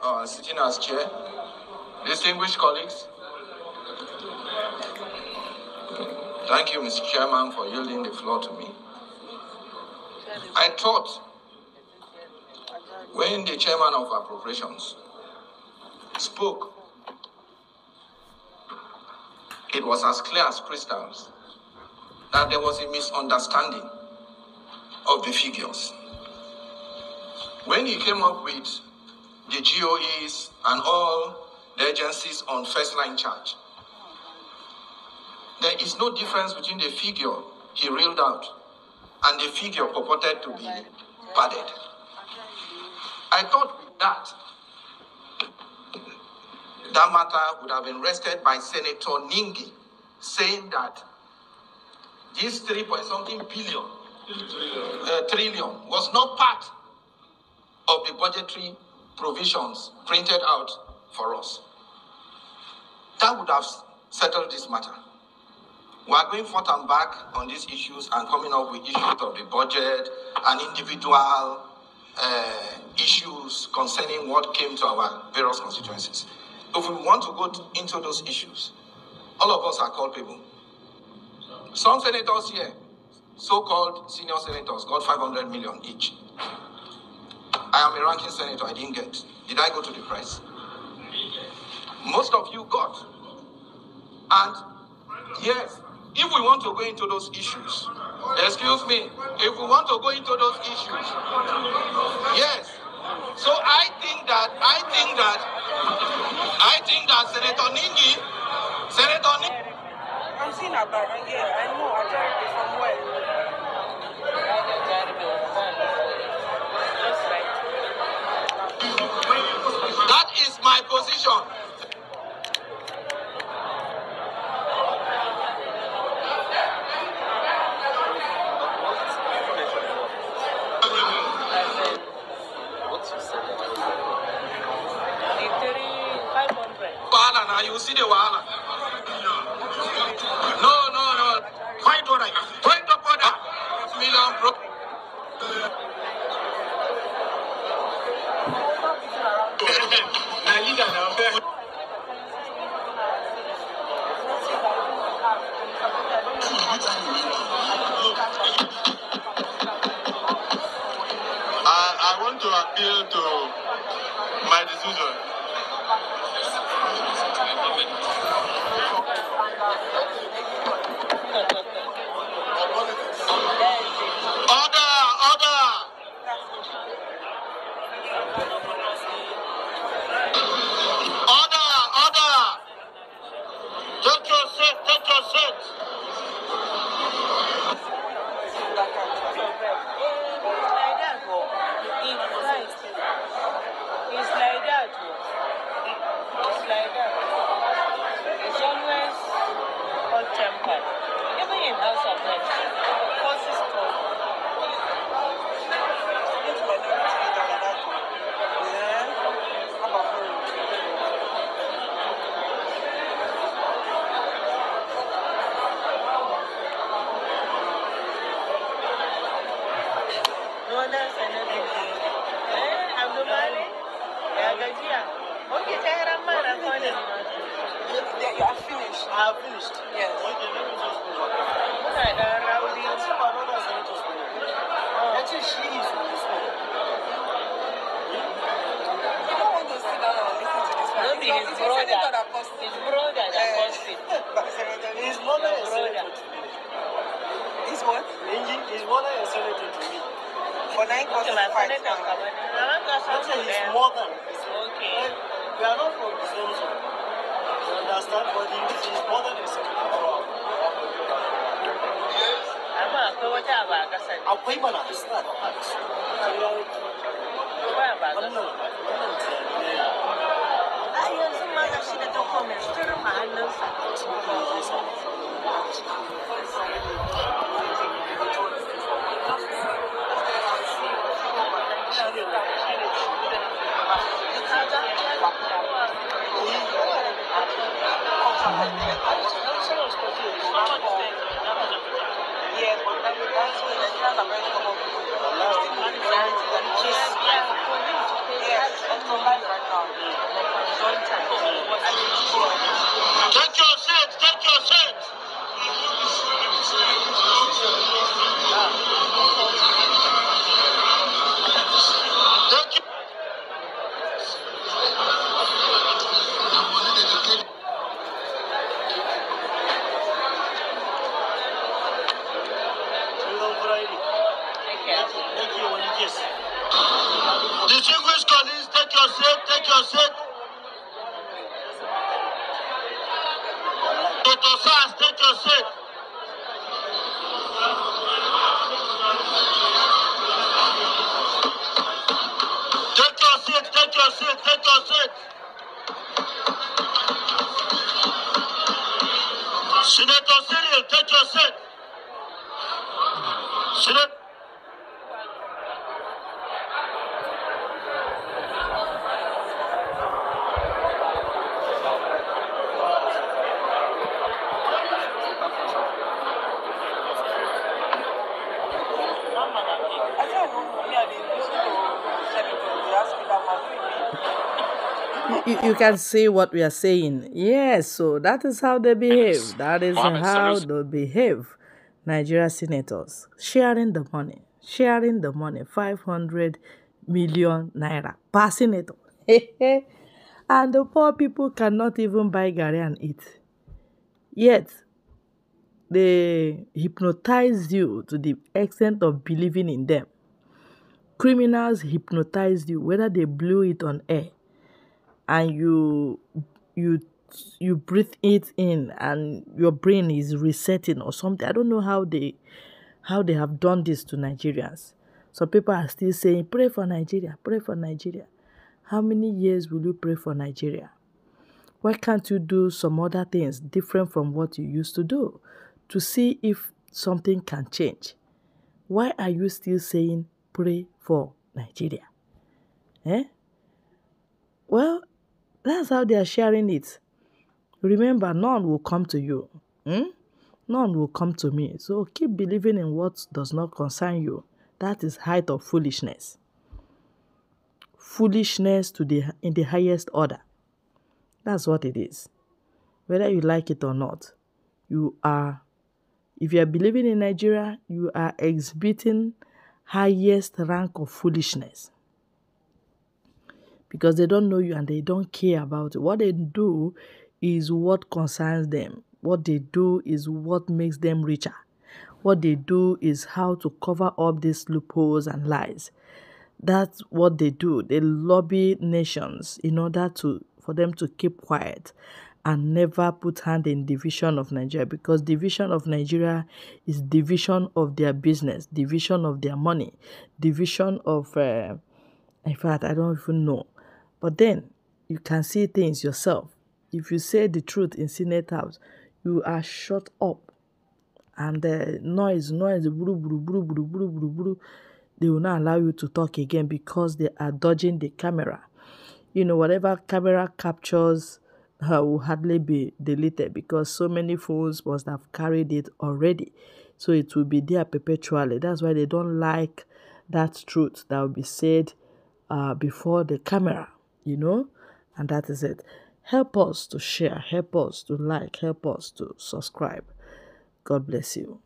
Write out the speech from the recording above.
uh, sitting as chair, distinguished colleagues. Thank you, Mr. Chairman, for yielding the floor to me. I thought when the chairman of appropriations spoke, it was as clear as crystals that there was a misunderstanding of the figures. When he came up with the GOEs and all the agencies on first line charge, there is no difference between the figure he reeled out and the figure purported to be padded. I thought that, that matter would have been rested by Senator Ningi saying that this 3 point something billion, uh, trillion was not part of the budgetary provisions printed out for us. That would have settled this matter. We are going forth and back on these issues and coming up with issues of the budget and individual uh, issues concerning what came to our various constituencies. If we want to go into those issues, all of us are culpable. Some senators here, so-called senior senators, got 500 million each. I am a ranking senator, I didn't get. Did I go to the press? Most of you got. And yes, if we want to go into those issues, excuse me, if we want to go into those issues, yes. So I think that, I think that, I think that Senator Ningi, Senator Ningi, I'm seeing about. Yeah, I know. I tried it that is my position. You see the wahala. Take your seat, take your seat. It's like that. oh. It's like that. It's always hot tempered. Caused. His brother that Eh. caused it. His mother is brother. His what? His mother is senator to me. For nine Okay, my senator now. come on. I want to I ask say you he's there. more than. Okay. We are not from the same zone. You understand? But his mother is senator. Amma akwai wata abu a ƙasar. Akwai mana dosu astı çözsün. Tek olsun, tek tek olsun. Sünnet you, you can see what we are saying. Yes, so that is how they behave. That is how they behave. Nigeria senators sharing the money, sharing the money, 500 million naira per senator. and the poor people cannot even buy gari and eat. Yet, they hypnotize you to the extent of believing in them. Criminals hypnotize you, whether they blew it on air and you you you breathe it in and your brain is resetting or something. I don't know how they how they have done this to Nigerians. Some people are still saying, pray for Nigeria, pray for Nigeria. How many years will you pray for Nigeria? Why can't you do some other things different from what you used to do to see if something can change? Why are you still saying pray for Nigeria? Eh? Well, that's how they are sharing it. Remember, none will come to you. Hmm? None will come to me. So keep believing in what does not concern you. That is height of foolishness. Foolishness to the in the highest order. That's what it is. Whether you like it or not, you are if you are believing in Nigeria, you are exhibiting highest rank of foolishness because they don't know you and they don't care about. What they do is what concerns them. What they do is what makes them richer. What they do is how to cover up these loopholes and lies. That's what they do. They lobby nations in order to for them to keep quiet and never put hand in division of Nigeria because division of Nigeria is division of their business, division of their money, division of uh, in fact I don't even know. But then you can see things yourself. If you say the truth in Senate House, you are shut up. And the noise, noise, bru, bru, bru, bru, bru, bru, bru, they will not allow you to talk again because they are dodging the camera. You know, whatever camera captures uh, will hardly be deleted because so many phones must have carried it already. So it will be there perpetually. That's why they don't like that truth that will be said uh, before the camera, you know, and that is it. Help us to share, help us to like, help us to subscribe. God bless you.